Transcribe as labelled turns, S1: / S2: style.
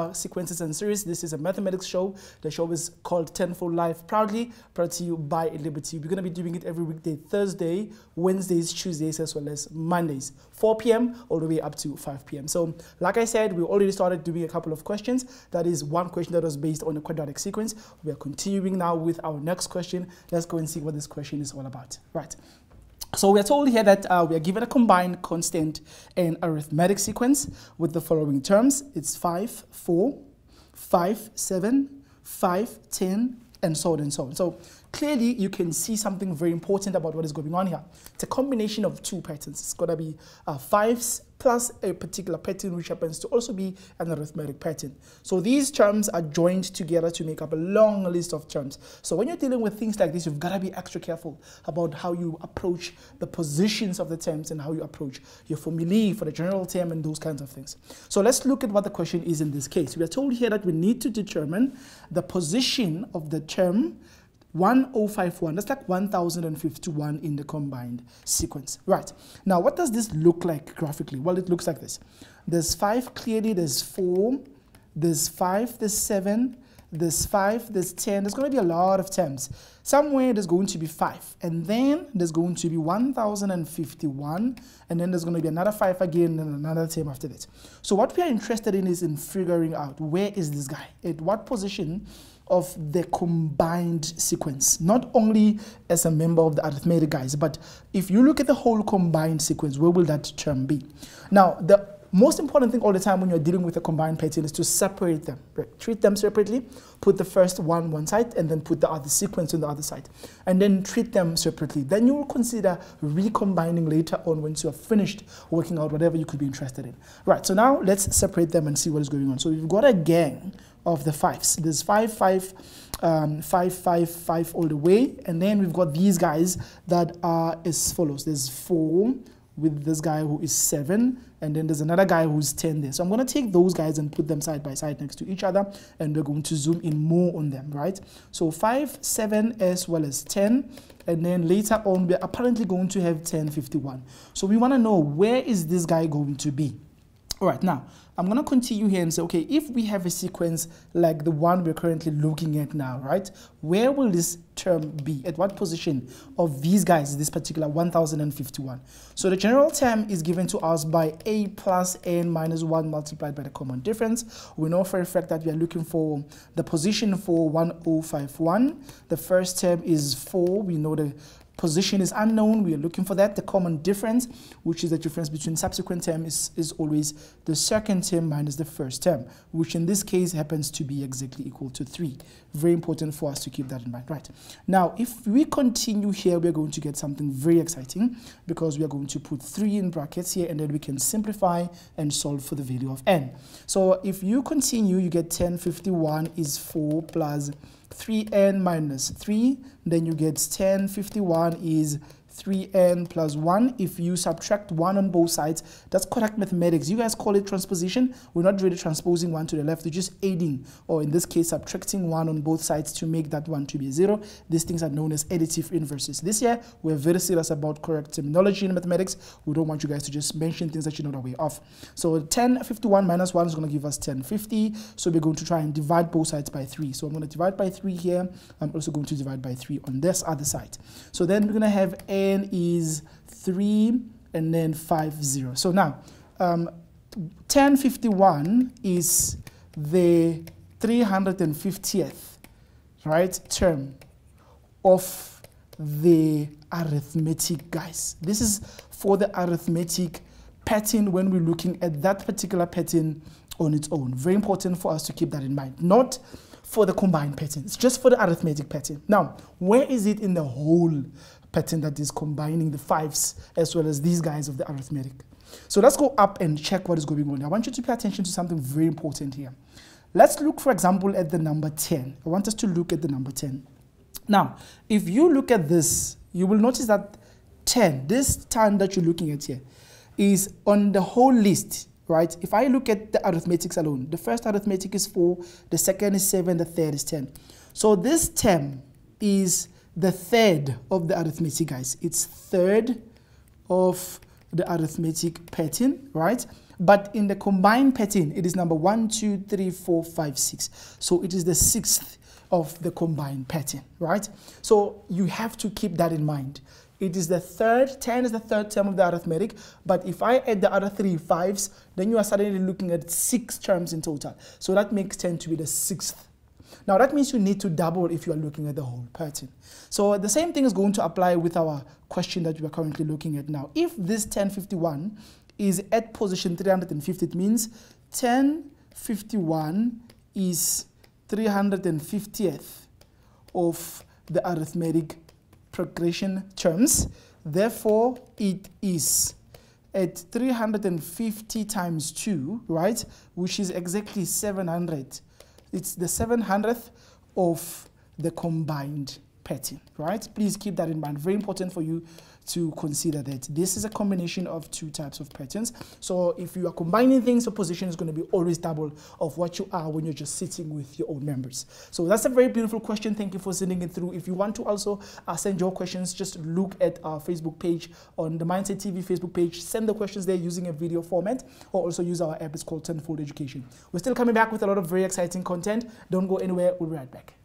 S1: Uh, sequences and series. This is a mathematics show. The show is called Tenfold Life Proudly, brought to you by Liberty. We're going to be doing it every weekday, Thursday, Wednesdays, Tuesdays, as well as Mondays, 4 p.m. all the way up to 5 p.m. So, like I said, we already started doing a couple of questions. That is one question that was based on a quadratic sequence. We are continuing now with our next question. Let's go and see what this question is all about. Right. So we are told here that uh, we are given a combined constant and arithmetic sequence with the following terms. It's 5, 4, 5, 7, 5, 10, and so on and so on. So clearly you can see something very important about what is going on here. It's a combination of two patterns. It's going to be uh, fives plus a particular pattern which happens to also be an arithmetic pattern. So these terms are joined together to make up a long list of terms. So when you're dealing with things like this, you've got to be extra careful about how you approach the positions of the terms and how you approach your formulae for the general term and those kinds of things. So let's look at what the question is in this case. We are told here that we need to determine the position of the term 1051, that's like 1051 in the combined sequence. Right, now what does this look like graphically? Well, it looks like this. There's 5 clearly, there's 4, there's 5, there's 7, there's 5, there's 10. There's going to be a lot of terms. Somewhere there's going to be 5, and then there's going to be 1051, and then there's going to be another 5 again and another term after that. So what we are interested in is in figuring out where is this guy, at what position of the combined sequence, not only as a member of the arithmetic guys, but if you look at the whole combined sequence, where will that term be? Now, the most important thing all the time when you're dealing with a combined pattern is to separate them. Right? Treat them separately, put the first one one side, and then put the other sequence on the other side. And then treat them separately. Then you will consider recombining later on once you have finished working out whatever you could be interested in. Right, so now let's separate them and see what is going on. So we've got a gang of the fives. There's five, five, um, five, five, five all the way. And then we've got these guys that are as follows. There's four with this guy who is seven. And then there's another guy who's 10 there. So I'm to take those guys and put them side by side next to each other. And we're going to zoom in more on them, right? So 5, 7, as well as 10. And then later on, we're apparently going to have 10, 51. So we want to know where is this guy going to be? All right, now I'm going to continue here and say, okay, if we have a sequence like the one we're currently looking at now, right, where will this term be? At what position of these guys, this particular 1051? So the general term is given to us by a plus n minus 1 multiplied by the common difference. We know for a fact that we are looking for the position for 1051. The first term is 4. We know the Position is unknown. We are looking for that. The common difference, which is the difference between subsequent term, is, is always the second term minus the first term, which in this case happens to be exactly equal to 3. Very important for us to keep that in mind. Right. Now, if we continue here, we're going to get something very exciting because we are going to put 3 in brackets here and then we can simplify and solve for the value of n. So if you continue, you get 1051 is 4 plus 3n minus 3 then you get 1051 is 3n plus 1. If you subtract 1 on both sides, that's correct mathematics. You guys call it transposition. We're not really transposing 1 to the left. We're just adding, or in this case, subtracting 1 on both sides to make that 1 to be 0. These things are known as additive inverses. This year, we're very serious about correct terminology in mathematics. We don't want you guys to just mention things that you're not aware of. So 1051 minus 1 is going to give us 1050. So we're going to try and divide both sides by 3. So I'm going to divide by 3 here. I'm also going to divide by 3 on this other side. So then we're going to have a n is 3 and then 5, 0. So now, um, 1051 is the 350th, right, term of the arithmetic, guys. This is for the arithmetic pattern when we're looking at that particular pattern on its own. Very important for us to keep that in mind. Not for the combined pattern. It's just for the arithmetic pattern. Now, where is it in the whole pattern that is combining the fives as well as these guys of the arithmetic. So let's go up and check what is going on. I want you to pay attention to something very important here. Let's look, for example, at the number 10. I want us to look at the number 10. Now, if you look at this, you will notice that 10, this 10 that you're looking at here, is on the whole list, right? If I look at the arithmetics alone, the first arithmetic is 4, the second is 7, the third is 10. So this term is the third of the arithmetic, guys. It's third of the arithmetic pattern, right? But in the combined pattern, it is number one, two, three, four, five, six. So it is the sixth of the combined pattern, right? So you have to keep that in mind. It is the third, 10 is the third term of the arithmetic, but if I add the other three fives, then you are suddenly looking at six terms in total. So that makes 10 to be the sixth. Now that means you need to double if you are looking at the whole pattern. So the same thing is going to apply with our question that we are currently looking at now. If this 1051 is at position 350, it means 1051 is 350th of the arithmetic progression terms. Therefore, it is at 350 times 2, right, which is exactly 700. It's the 700th of the combined right? Please keep that in mind. Very important for you to consider that this is a combination of two types of patterns. So if you are combining things, your position is going to be always double of what you are when you're just sitting with your own members. So that's a very beautiful question. Thank you for sending it through. If you want to also uh, send your questions, just look at our Facebook page on the Mindset TV Facebook page. Send the questions there using a video format or also use our app. It's called Tenfold Education. We're still coming back with a lot of very exciting content. Don't go anywhere. We'll be right back.